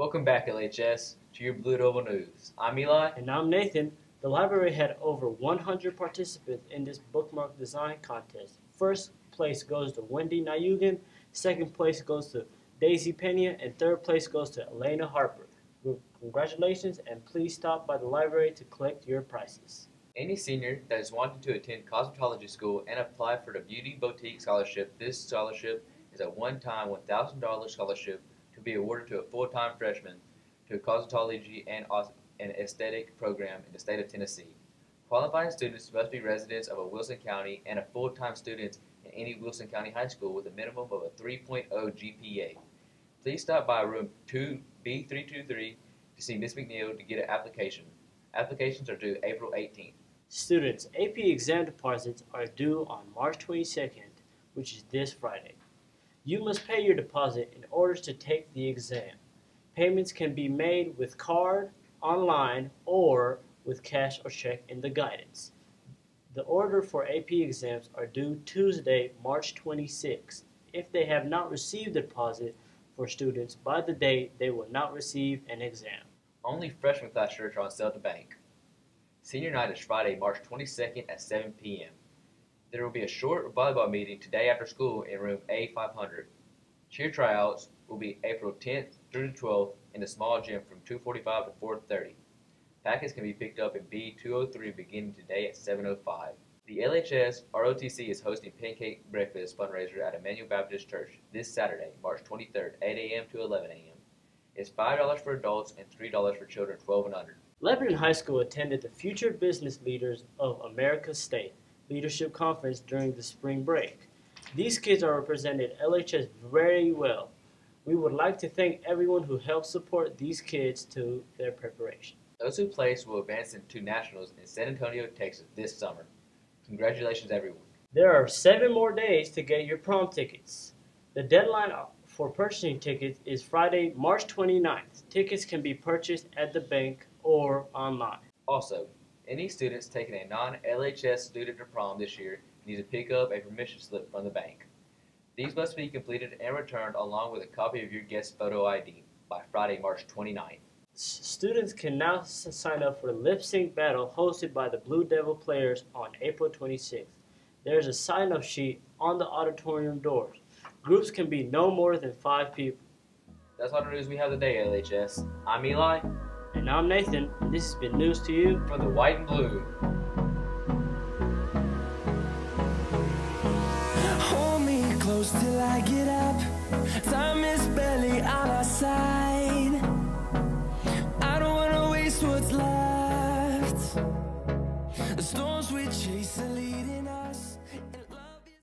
Welcome back, LHS, to your Blue Devil News. I'm Eli. And I'm Nathan. The library had over 100 participants in this bookmark design contest. First place goes to Wendy Nayugan, second place goes to Daisy Pena, and third place goes to Elena Harper. Congratulations, and please stop by the library to collect your prizes. Any senior that is wanting to attend cosmetology school and apply for the Beauty Boutique Scholarship, this scholarship is a one-time $1,000 scholarship to be awarded to a full-time freshman to a cosmetology and an aesthetic program in the state of Tennessee. Qualifying students must be residents of a Wilson County and a full-time student in any Wilson County high school with a minimum of a 3.0 GPA. Please stop by room 2B323 to see Ms. McNeil to get an application. Applications are due April 18th. Students, AP exam deposits are due on March 22nd, which is this Friday. You must pay your deposit in order to take the exam. Payments can be made with card, online, or with cash or check in the guidance. The order for AP exams are due Tuesday, March 26th. If they have not received a deposit for students by the date, they will not receive an exam. Only freshman class shirts are on sale at the bank. Senior night is Friday, March 22nd at 7 p.m. There will be a short volleyball meeting today after school in room A500. Cheer tryouts will be April 10th through the 12th in the small gym from 2.45 to 4.30. Packets can be picked up in B203 beginning today at 7.05. The LHS ROTC is hosting Pancake Breakfast fundraiser at Emmanuel Baptist Church this Saturday, March 23rd, 8 a.m. to 11 a.m. It's $5 for adults and $3 for children 12 and under. Lebanon High School attended the Future Business Leaders of America State Leadership Conference during the spring break. These kids are represented LHS very well. We would like to thank everyone who helped support these kids to their preparation. Those who place will advance into nationals in San Antonio, Texas this summer. Congratulations, everyone. There are seven more days to get your prom tickets. The deadline for purchasing tickets is Friday, March 29th. Tickets can be purchased at the bank or online. Also, any students taking a non-LHS student to prom this year need to pick up a permission slip from the bank. These must be completed and returned along with a copy of your guest photo ID by Friday, March 29th. Students can now sign up for the lip sync battle hosted by the Blue Devil players on April 26th. There is a sign up sheet on the auditorium doors. Groups can be no more than five people. That's all the news we have today, LHS. I'm Eli. And I'm Nathan, and this has been news to you for the white and blue. Hold me close till I get up. Time is barely on our side. I don't wanna waste what's left. The storms we chase are